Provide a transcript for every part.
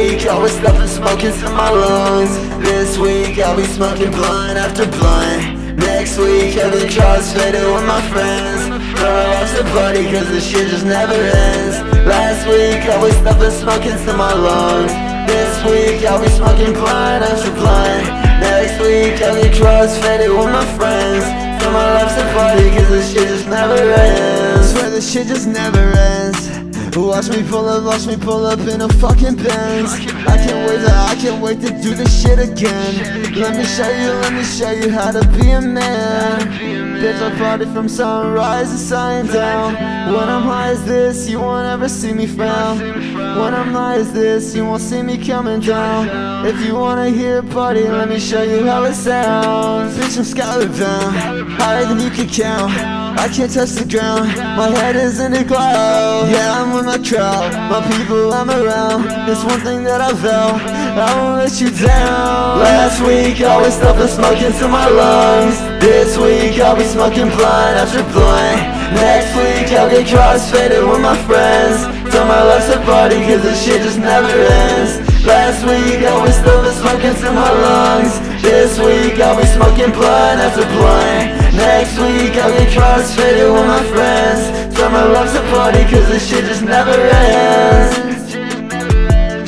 was stuffing smoke into my lungs This week I'll be smoking blunt after blunt Next week I'll be crossfaded with my friends. I to party cause this shit just never ends. Last week I was stuffing smoke into my lungs This week I'll be smoking blunt after blunt Next week I'll be crossfaded with my friends. Girl, my life's a party cause this shit just never ends. Swear this shit just never ends Watch me pull up, watch me pull up in a fucking Benz I can't wait to, I can't wait to do this shit again. Let me show you, let me show you how to be a man Bitch, I party from sunrise to sundown. When I'm high as this, you won't ever see me frown. When I'm high as this, you won't see me coming down. If you wanna hear a party, let me show you how it sounds. Bitch, I'm higher than you can count. I can't touch the ground, my head is in the cloud. Yeah, I'm with my crowd, my people I'm around. There's one thing that I vow, I won't let you down. Last week I was stuffing smoke into my lungs. This week I'll be smoking blunt after blunt. Next week I'll get crossfaded with my friends. Tell my life's a party cause this shit just never ends. Last week I was stuffing smoking into my lungs. This week I'll be smoking blunt after blunt. Next week I'll get crossfaded with my friends. Summer loves a party cause this shit just never ends.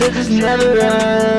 It just never ends